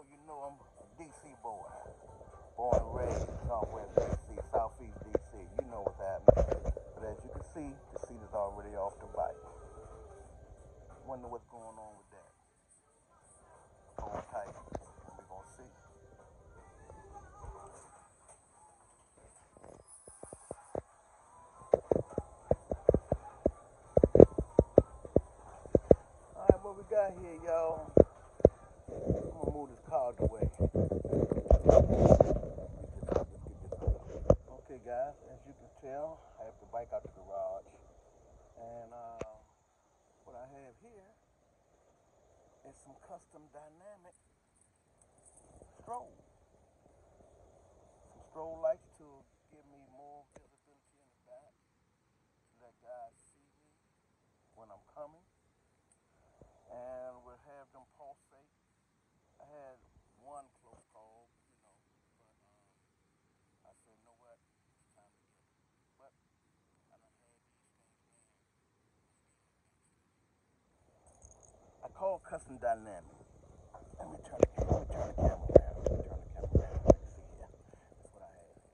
know, you know I'm a DC boy. Born and raised Northwest DC, Southeast DC. You know what's happening. But as you can see, the seat is already off the bike. Wonder what's going on with that. Hold tight. We're gonna see. Alright, what we got here, y'all? I'm gonna move this car out the way. Okay, guys, as you can tell, I have the bike out the garage. And uh, what I have here is some custom dynamic strobe. Some strobe lights to give me more visibility in the back. To let guys see me when I'm coming. And we'll have them pulsate. I had one close call, you know, but um, I said, you know what, it's time to get it. But I done had these things in. I call custom dynamic. Let me turn the, let me turn the camera around. Let me turn the camera around. Let me see here. That's what I have here.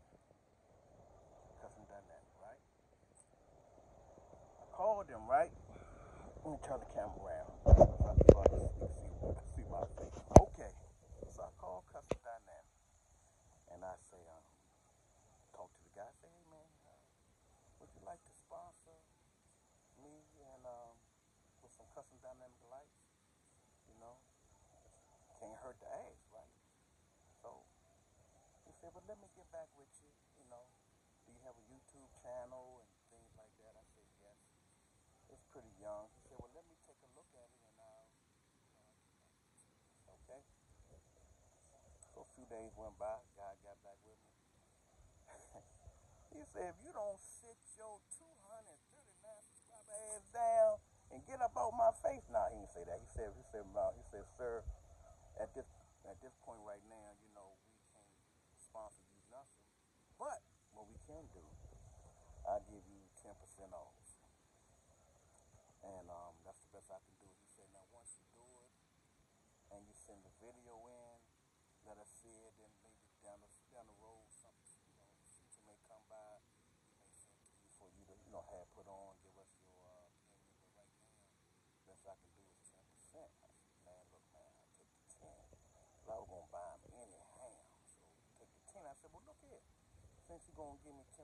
Custom dynamic, right? I called them, right? Let me turn the camera around. So I so I can see, see, see my face. Okay. So I call custom dynamic. And I say, um, talk to the guy, say, hey man, uh, would you like to sponsor me and um, with some custom dynamic lights? You know, can't hurt to ask, right? So he said, well, let me get back with you. You know, do you have a Channel and things like that? I said, yes. It's pretty young. He said, well, let me take a look at it and uh, okay. So a few days went by. Guy got back with me. he said, if you don't sit your 239 subscriber ass down and get up out my face, nah, he didn't say that. He said, he said, he said, sir, at this at this point right now, you know, we can't sponsor you nothing. But what we can do, I give you 10% off. And um, that's the best I can do. He said, now once you do it and you send the video in, let us see it, then maybe down the, down the road, something, you know, shooter may come by, may send to you for you to, you know, have put on, give us your uh, opinion. But right now, best I can do is 10%. I said, man, look, man, I took the 10. I was going to buy him anyhow. So take the 10. I said, well, look here. Since you're going to give me 10%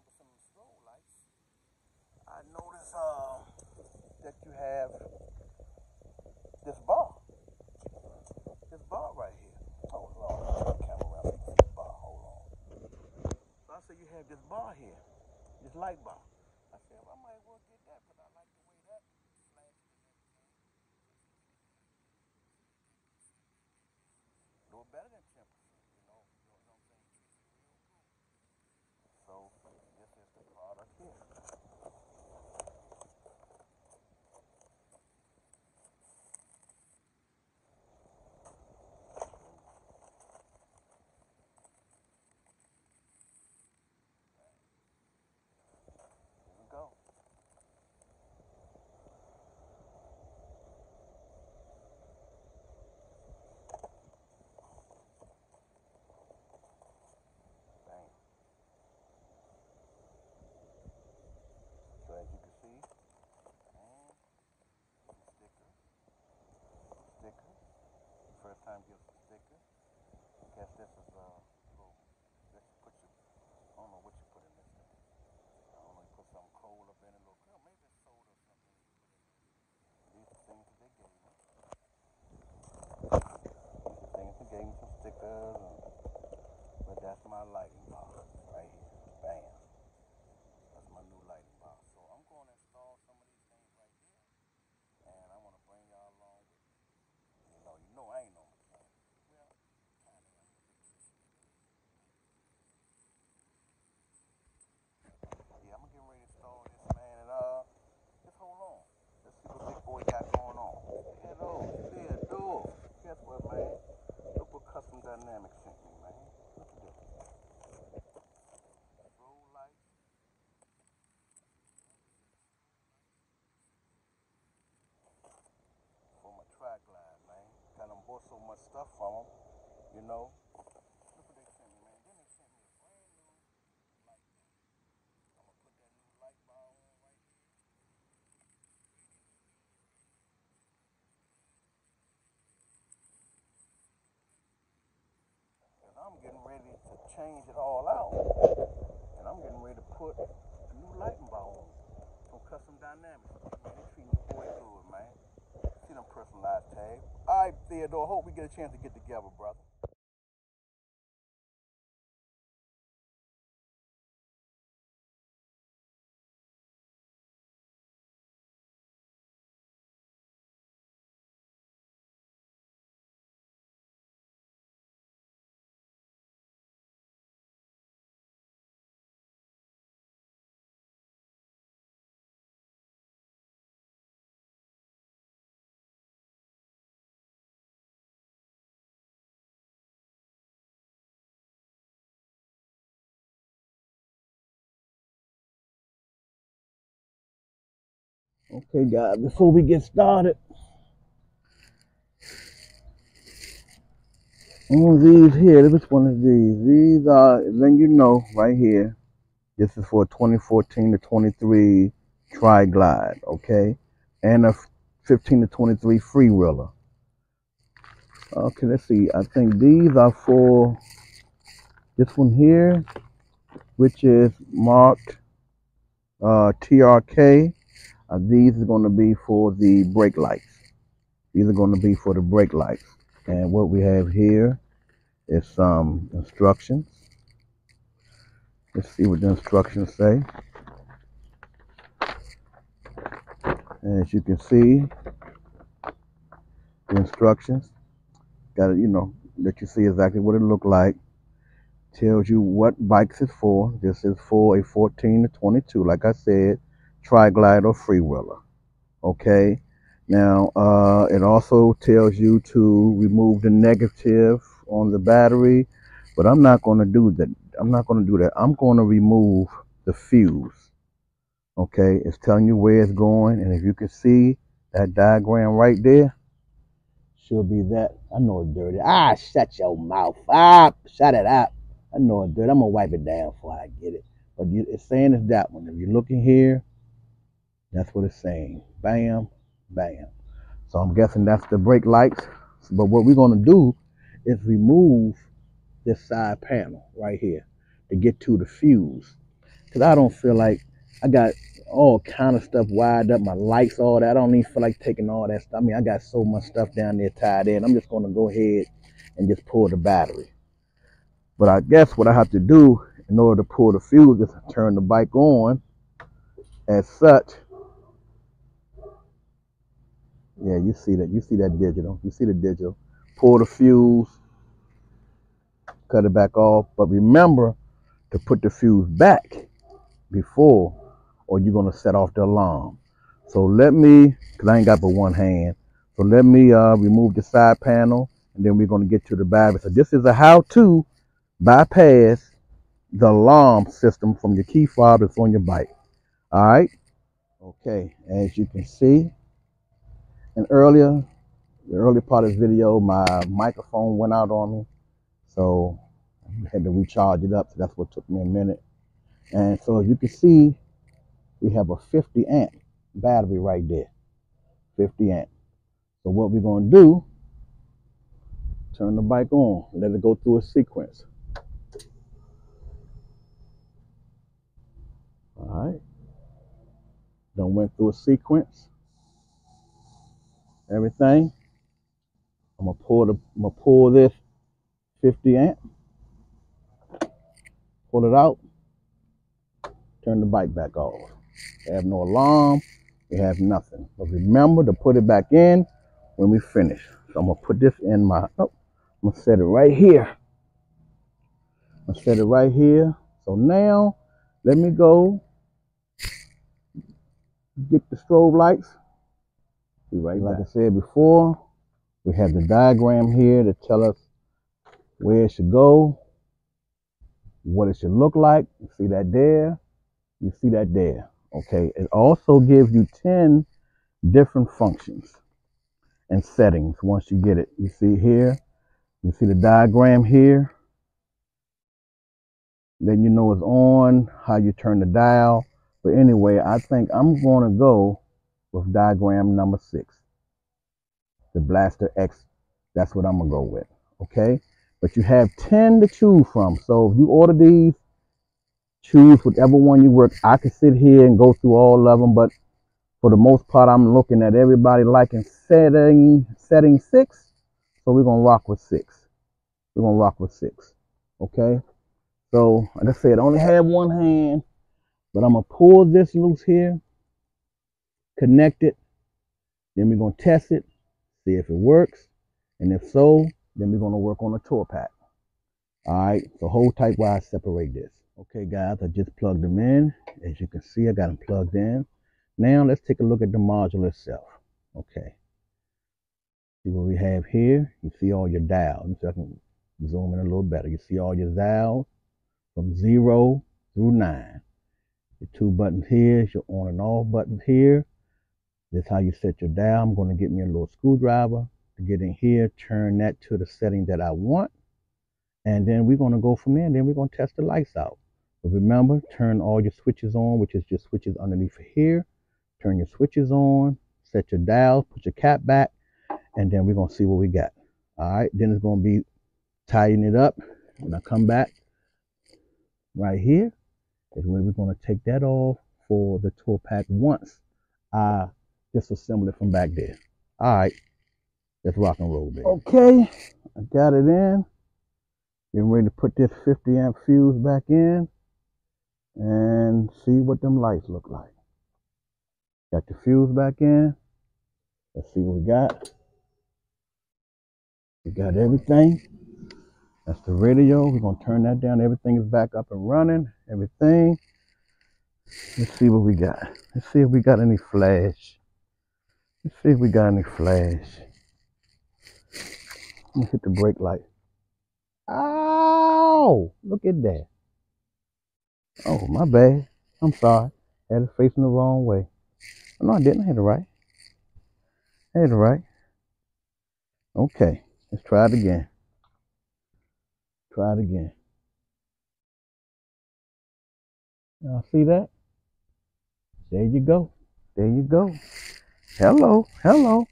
I notice uh that you have this bar. This bar right here. Hold on. Camera the bar. Hold on. So I said, you have this bar here. This light bar. I said, well, I might as well get that because I like the way that flashes little better than 10%, you know. You know what I'm saying? Treats you real good. So this is the product here. Here we go. Bam. So as you can see, and some sticker, sticker. First time gives a sticker. I guess this is a little. This you put your. I don't know what you put in this thing. I don't know. You put some coal up in it, a little. Well, maybe it's soda or something. You put in it. These are things that they gave me. These are things they gave me some stickers. And, but that's my lighting bar right here. Bam. That's my new lighting bar. So I'm going to install some of these things right here, and I want to bring y'all along with me. You know, you know I ain't no mechanic. Well, kind of am an electrician. Yeah, I'm getting ready to install this, man, and uh, just hold on. Let's see what big boy got going on. Hello, yeah, dude. Guess what, man? Look what Custom Dynamics sent man. Lights. For my track line, man. Them bought so much stuff from them. You know? Look what they sent me, man. Then they sent me a brand new light bulb. I'm gonna put that new light bulb on right here. And I'm getting ready to change it all out. And I'm getting ready to put a new lighting bulb on from Custom Dynamics. Man, they treating your boy good, man. See them personalized tags. All right, Theodore, hope we get a chance to get together, brother. Okay, guys, before we get started, on these here, which one is these? These are, then you know, right here, this is for 2014 to 23 Tri Glide, okay? And a 15 to 23 Free Wheeler. Okay, let's see. I think these are for this one here, which is marked uh, TRK. Uh, these are going to be for the brake lights. These are going to be for the brake lights. And what we have here is some instructions. Let's see what the instructions say. As you can see, the instructions got it, you know, let you see exactly what it looked like. Tells you what bikes is for. This is for a 14 to 22, like I said, tri-glide or freewheeler. Okay. Now, uh, it also tells you to remove the negative on the battery, but I'm not going to do that. I'm not going to do that. I'm going to remove the fuse. Okay. It's telling you where it's going. And if you can see that diagram right there, should be that. I know it's dirty. Ah, shut your mouth. up. shut it up. I know it's dirty. I'm going to wipe it down before I get it. But you, it's saying it's that one. If you're looking here, that's what it's saying. Bam, bam. So I'm guessing that's the brake lights. But what we're going to do is remove this side panel right here to get to the fuse. Because I don't feel like I got all kind of stuff wired up, my lights, all that. I don't even feel like taking all that stuff. I mean, I got so much stuff down there tied in. I'm just going to go ahead and just pull the battery. But I guess what I have to do in order to pull the fuse is turn the bike on as such Yeah, you see that. You see that digital. You see the digital. Pull the fuse, cut it back off. But remember to put the fuse back before or you're going to set off the alarm. So let me, because I ain't got but one hand. So let me uh, remove the side panel and then we're going to get to the battery. So this is a how-to bypass the alarm system from your key fob that's on your bike. All right. Okay. As you can see, and earlier, the early part of this video, my microphone went out on me. So I had to recharge it up. So that's what took me a minute. And so as you can see, we have a 50 amp battery right there. 50 amp. So what we're going to do, turn the bike on, let it go through a sequence. All right. Done went through a sequence everything. I'm gonna pull the I'm gonna pull this 50 amp, pull it out, turn the bike back off. We have no alarm, we have nothing. But remember to put it back in when we finish. So I'm gonna put this in my oh, I'm gonna set it right here. I'm gonna set it right here. So now let me go get the strobe lights be right like back. I said before, we have the diagram here to tell us where it should go, what it should look like. You see that there? You see that there. Okay. It also gives you 10 different functions and settings once you get it. You see here, You see the diagram here. Then you know it's on, how you turn the dial. But anyway, I think I'm going to go with diagram number six. The Blaster X, that's what I'm going to go with. Okay? But you have 10 to choose from. So if you order these, choose whichever one you work. I could sit here and go through all of them, but for the most part, I'm looking at everybody liking setting setting six. So we're gonna rock with six. We're gonna rock with six. Okay. So like I said, I only have one hand, but I'm gonna pull this loose here, connect it, then we're gonna test it, see if it works, and if so, then we're gonna work on a tour pack. All right. So hold tight while I separate this. Okay, guys, I just plugged them in. As you can see, I got them plugged in. Now let's take a look at the module itself. Okay. See what we have here? You see all your dials. So I can zoom in a little better. You see all your dials from zero through nine. The two buttons here is your on and off button here. This is how you set your dial. I'm going to get me a little screwdriver to get in here, turn that to the setting that I want. And then we're going to go from there. And then we're going to test the lights out. But remember, turn all your switches on, which is your switches underneath here. Turn your switches on, set your dials, put your cap back, and then we're going to see what we got. All right, then it's going to be tying it up. When I come back right here, is where we're going to take that off for the tour pack once I disassemble it from back there. All right, let's rock and roll, baby. Okay, I got it in. Getting ready to put this 50 amp fuse back in and see what them lights look like. Got the fuse back in. Let's see what we got. We got everything. That's the radio. We're going to turn that down. Everything is back up and running. Everything. Let's see what we got. Let's see if we got any flash. Let's see if we got any flash. Let me hit the brake light. Ow! Look at that. Oh, my bad. I'm sorry. Had it facing the wrong way. Oh, no, I didn't. I had it right. I had it right. Okay. Let's try it again. Try it again. Y'all see that? There you go. There you go. Hello. Hello.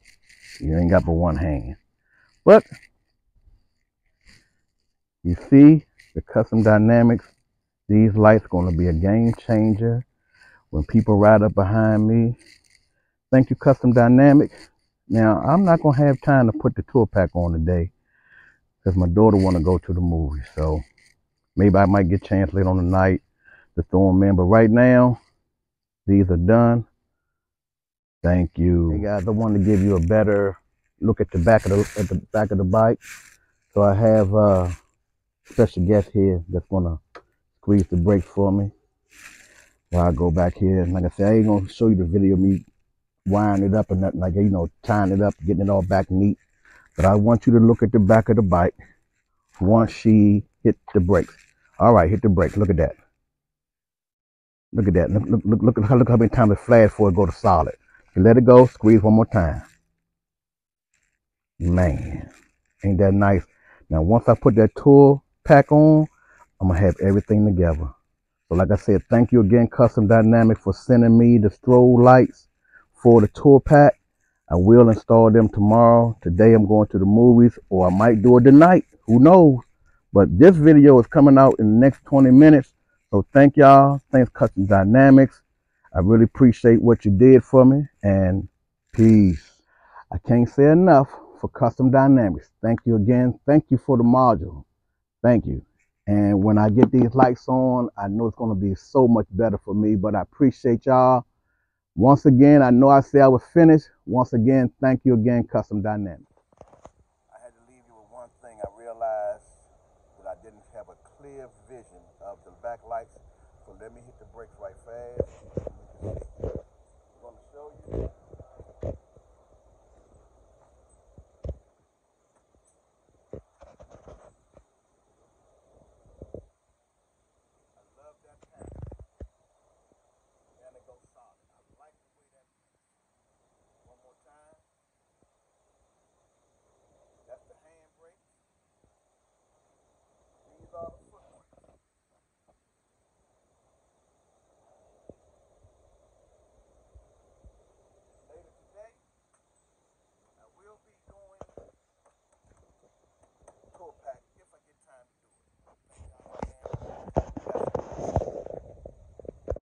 You ain't got but one hand. But you see the custom dynamics these lights going to be a game changer when people ride up behind me. Thank you, Custom Dynamic. Now, I'm not going to have time to put the tour pack on today because my daughter want to go to the movie. So maybe I might get a chance later on the night to throw them in. But right now, these are done. Thank you. Hey guys, I want to give you a better look at the back of the at the back of the bike. So I have uh, a special guest here that's gonna squeeze the brakes for me while I go back here. And like I said, I ain't gonna show you the video of me wiring it up and nothing like you know, tying it up, getting it all back neat. But I want you to look at the back of the bike once she hit the brakes. All right, hit the brakes. Look at that. Look at that. Look, look, look, look, look how many times it flashed before it go to solid. Let it go, squeeze one more time. Man, ain't that nice? Now, once I put that tour pack on, I'm gonna have everything together. So like I said, thank you again, Custom Dynamic, for sending me the strobe lights for the tour pack. I will install them tomorrow. Today I'm going to the movies, or I might do it tonight. Who knows? But this video is coming out in the next 20 minutes. So thank y'all. Thanks, Custom Dynamics. I really appreciate what you did for me. And peace. I can't say enough for Custom Dynamics. Thank you again. Thank you for the module. Thank you. And when I get these lights on, I know it's going to be so much better for me. But I appreciate y'all. Once again, I know I said I was finished. Once again, thank you again, Custom Dynamics. I had to leave you with one thing. I realized that I didn't have a clear vision of the backlights. So let me hit the brakes right fast. Thank you.